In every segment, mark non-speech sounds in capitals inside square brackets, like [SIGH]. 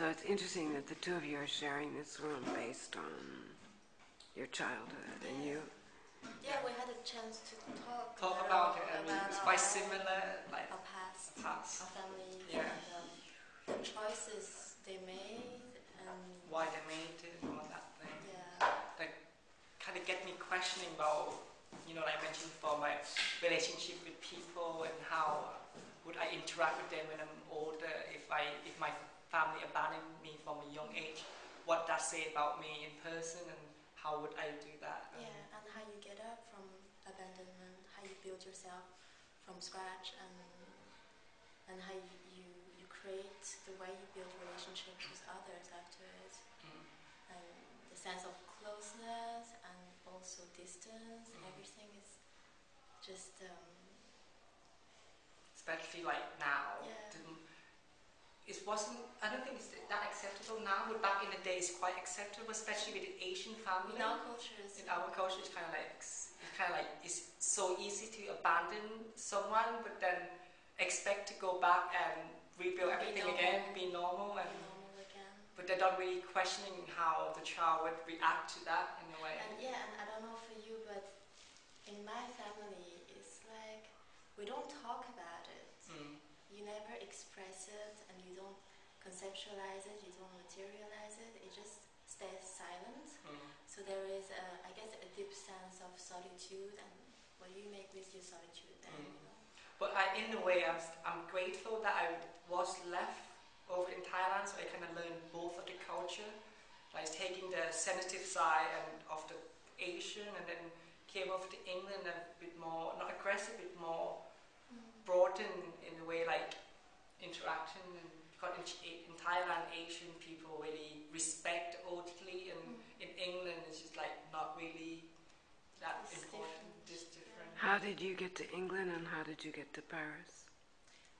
So it's interesting that the two of you are sharing this room based on your childhood and you. Yeah, we had a chance to talk. Talk about it, and about it's our- quite similar, like Our past, past, our family, Yeah. and um, the choices they made, and why they made it, and all that thing. yeah, Kind of get me questioning about, you know, like I mentioned before, my relationship with people and how would I interact with them when I'm older if I if my family abandoned me from a young age. What that say about me in person, and how would I do that? Um, yeah, and how you get up from abandonment, how you build yourself from scratch, and and how you you, you create the way you build relationships with others after it. mm. and the sense of closeness and also distance. Mhm. Everything is just um, especially like now. Yeah. It wasn't. I don't think it's that acceptable now. But back in the day, it's quite acceptable, especially with the Asian family. in our cultures. in our culture, it's kind of like it's kind of like it's so easy to abandon someone, but then expect to go back and rebuild everything normal. again, be normal, and normal again. but they're not really questioning how the child would react to that in a way. And yeah, and I don't know for you, but in my family, it's like we don't talk about it. Mm. You never express it, and you don't conceptualize it. You don't materialize it. It just stays silent. Mm. So there is, a, I guess, a deep sense of solitude, and what you make with your solitude, then Mm. you know. But I, in a way, I'm, I'm grateful that I was left over in Thailand, so I kind of learned both of the culture, like taking the sensitive side and of the Asian, and then came over to England a bit more, not aggressive, a bit more broadened in a way like interaction. And in, in Thailand, Asian people really respect elderly, and Mm. in England, it's just like not really that It's important. different. Just different. How did you get to England and how did you get to Paris?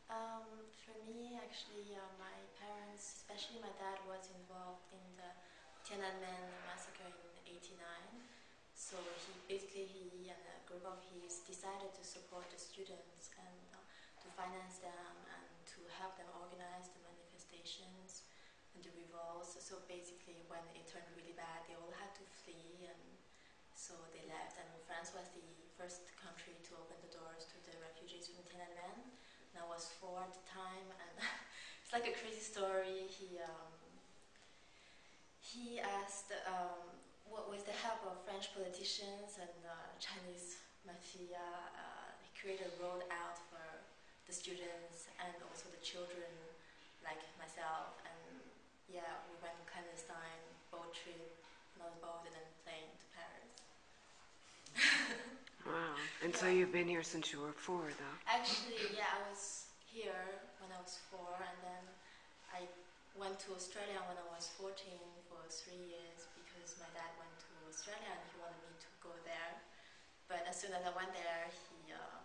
Um, for me, actually, uh, my parents, especially my dad, was involved in the Tiananmen massacre in '89. So he basically he and a group of his decided to support the students and them and to help them organize the manifestations and the revolts. So basically, when it turned really bad, they all had to flee and so they left. And France was the first country to open the doors to the refugees from Tiananmen. And I was four at the time, [LAUGHS] and it's like a crazy story. He um, he asked, um, what with the help of French politicians and uh, Chinese mafia, uh, he created a road out the students and also the children, like myself. And yeah, we went clandestine boat trip, not boat, and then plane to Paris. [LAUGHS] Wow. And so you've been here since you were four, though. Actually, yeah, I was here when I was four, and then I went to Australia when I was 14 for three years because my dad went to Australia and he wanted me to go there. But as soon as I went there, he uh,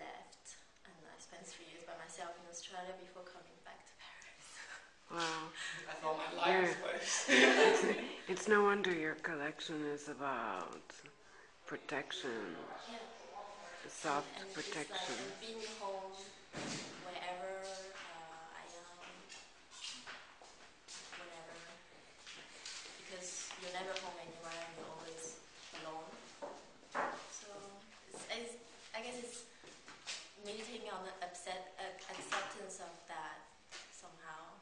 left, and I spent three years by myself in Australia before coming back to Paris. Wow. I thought my life was it's, [LAUGHS] it's no wonder your collection is about protection, Yeah. soft and protection. It's like being home wherever uh, I am, whenever, because you're never home anywhere and you're always alone. So it's, it's, I guess it's meditating on the upset, uh, acceptance of that somehow.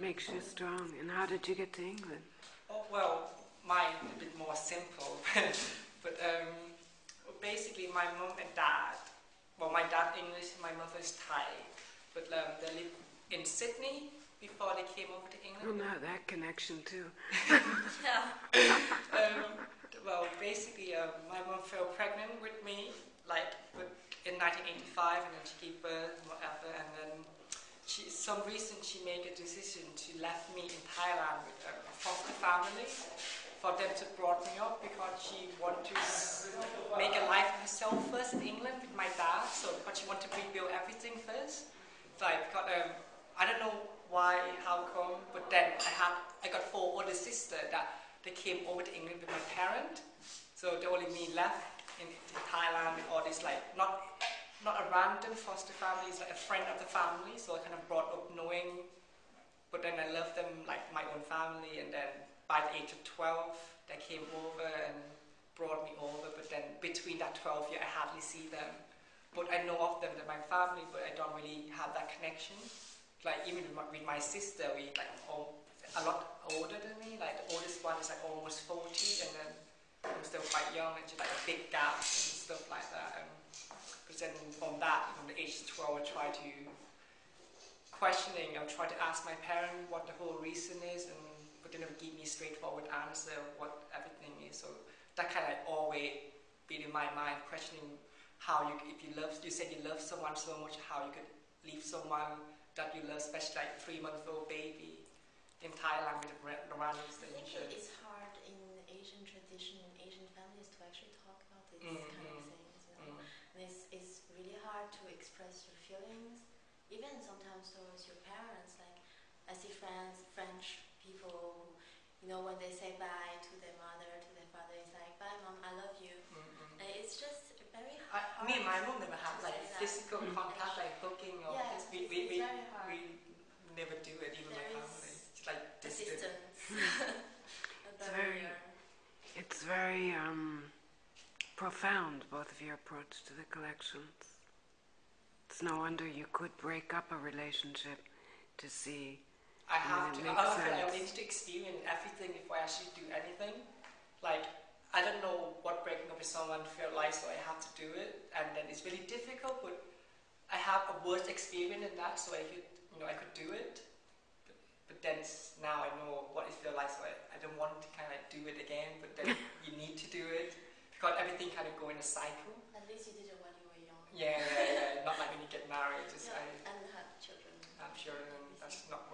Makes you strong. And how did you get to England? Oh, well, mine a bit more simple, [LAUGHS] but um, basically my mom and dad, well, my dad English, my mother is Thai, but um, they lived in Sydney before they came over to England. Oh, no, that connection too. [LAUGHS] yeah. um, well, basically, um, my mom fell pregnant with me, like with, in 1985, and then she gave birth and whatever, and then she, some reason she made a decision to left me in Thailand with a, foster family for them to brought me up because she wanted to make a life herself first in England with my dad, so because she wanted to rebuild everything first. Like, because, um, I don't know why, how come, but then I had, I got four older sisters that they came over to England with my parent, so the only me left in, in Thailand with all this like not not a random foster family, it's like a friend of the family. So I kind of brought up knowing but then I love them like my own family. And then by the age of 12, they came over and brought me over. But then between that 12 year, I hardly see them. But I know of them, they're my family, but I don't really have that connection. Like even with my, with my sister, we like all, a lot older than me. Like the oldest one is like almost 40, and then I'm still quite young, and just like a big gap and stuff like that. And because then from that, from the age of 12, I try to questioning. I try to ask my parents what the whole reason is, and but they never give me a straightforward answer of what everything is. So that kind of always been in my mind, questioning how you, if you love, you said you love someone so much, how you could leave someone that you love, especially like three month old baby in Thailand with the ra- the random I think extension. it is hard in Asian tradition, in Asian families, to actually talk about these Mhm. kind of things. You know? Mm. And it's, it's really hard to express your feelings, even sometimes towards your parents. Like I see friends, French people you know, when they say bye to their mother, to their father, it's like, bye mom, I love you. Mm, mm. And it's just very I, hard. me and my mom never have like say that. physical contact, like hugging or Yeah, we, it's, we, it's we, very hard. we never do it, even There my family. It's like distant. distance. [LAUGHS] [LAUGHS] It's very- It's very um, profound, both of your approach to the collections. It's no wonder you could break up a relationship to see. I have it to. I makes feel like I sense. need to experience everything before I actually do anything. Like I don't know what breaking up with someone feel like, so I have to do it, and then it's really difficult. But I have a worse experience in that, so I could, you know, I could do it. But, but then now I know what it feels like, so I, I don't want to kind of do it again. But then [LAUGHS] you need to do it because everything kind of go in a cycle. At least you did it when you were young. Yeah, yeah, yeah. Not